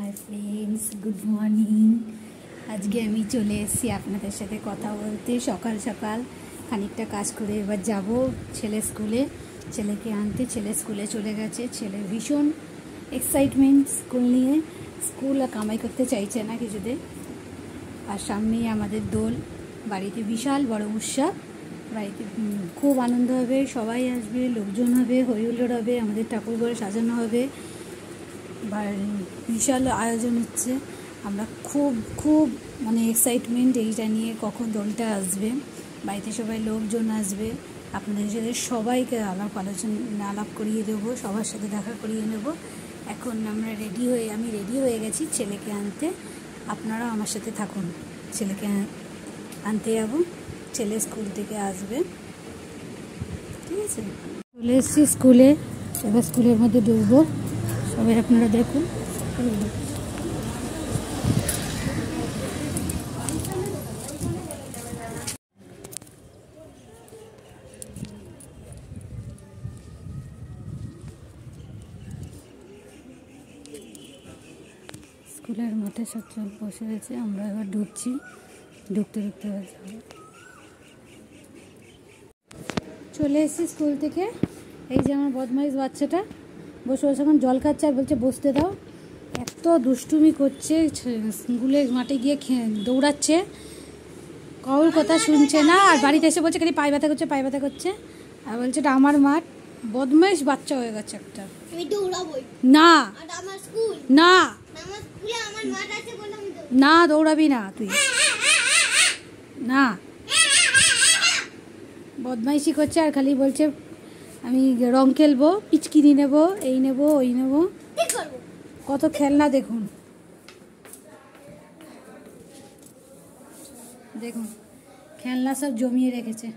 Hi friends good morning আজকে আমি চলে এসেছি আপনাদের সাথে কথা বলতে। সকাল সকাল খানিকটা কাজ করে এবার যাব ছেলে স্কুলে। ছেলেকে আনতে, ছেলে স্কুলে চলে গেছে। ছেলে ভীষণ এক্সাইটমেন্ট স্কুল নিয়ে। স্কুল আর কামাই করতে চাইছে না কিছুতে। আর সামনেই আমাদের দোল। বাড়িতে বিশাল বড় উৎসব। বাড়িতে খুব আনন্দ হবে। সবাই আসবে, লোকজন হবে, হই হুল্লোড় হবে, আমাদের ঠাকুর ঘরে সাজানো হবে। বিশাল আয়োজন হচ্ছে। আমরা খুব খুব মানে এক্সাইটমেন্ট এইটা নিয়ে কখন দোলটা আসবে, বাড়িতে সবাই লোকজন আসবে, আপনাদের সাথে সবাইকে আলাপ আলোচনা, আলাপ করিয়ে দেবো, সবার সাথে দেখা করিয়ে নেব। এখন আমরা রেডি হয়ে, আমি রেডি হয়ে গেছি ছেলেকে আনতে। আপনারাও আমার সাথে থাকুন। ছেলেকে আনতে যাব, ছেলে স্কুল থেকে আসবে। ঠিক আছে? চলে এসেছি স্কুলে, এবার স্কুলের মধ্যে ঢুকবো। সবাই আপনারা দেখুন। স্কুলের মাঠে সব বসে রয়েছে, আমরা এবার ঢুকছি। ঢুকতে ঢুকতে চলে এসেছি স্কুল থেকে। এই যে আমার বদমাইশ বাচ্চাটা। বসে বসে এখন জল খাচ্ছে আর বলছে বসতে দাও। এত দুষ্টুমি করছে স্কুলের মাঠে গিয়ে খে- দৌড়াচ্ছে। কাউর কথা শুনছে না আর বাড়িতে এসে বলছে খালি পায়ে ব্যথা করছে পায়ে ব্যথা করছে। আর বলছে এটা আমার মাঠ। বদমাইশ বাচ্চা হয়ে গেছে একটা। না। না। না দৌড়াবি না তুই। না। বদমাইশি করছে আর খালি বলছে আমি রং খেলব পিচকিরি নেব এই নেব ওই নেব। কত খেলনা দেখুন। দেখুন খেলনা সব জমিয়ে রেখেছে।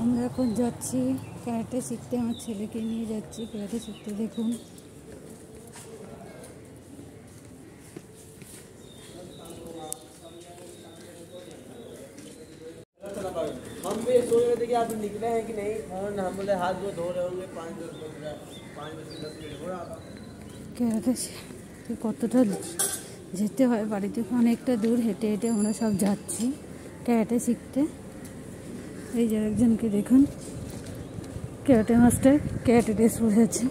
আমরা এখন যাচ্ছি ক্যারাটে শিখতে আমার ছেলেকে নিয়ে যাচ্ছি ক্যারাটে শিখতে দেখুন। हम भी सोच रहे थे कि आप निकले हैं कि नहीं फोन हम बोले हाथ वो धो रहे होंगे पाँच दस बज रहा पाँच बज के दस मिनट हो रहा था ক্যারাটে শিখতে কতটা যেতে হয় বাড়ি থেকে অনেকটা দূর হেঁটে হেঁটে আমরা সব যাচ্ছি ক্যারাটে শিখতে এই যে একজনকে দেখুন ক্যারাটে মাস্টার ক্যারাটে ড্রেস পরে আছে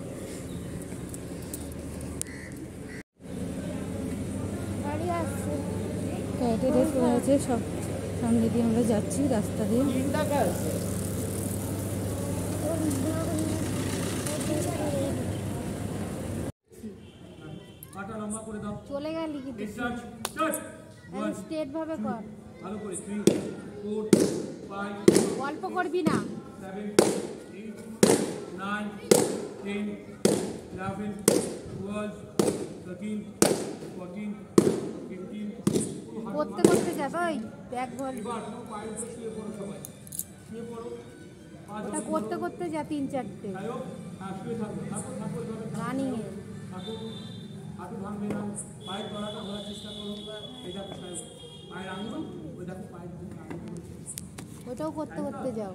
গাড়ি আসছে ক্যারাটে ড্রেস পরে আছে সব সামনে দিয়ে আমরা যাচ্ছি রাস্তা দিয়ে চলে গেলি কি স্টেট ভাবে কর ভালো করে থ্রি ফোর ফাইভ অল্প করবি না seven eight nine ten eleven twelve thirteen fourteen fifteen করতে করতে যা ওই ব্যাগ বল। ওটা করতে করতে যা তিন চারটে। রানিং ওটাও করতে করতে যাও।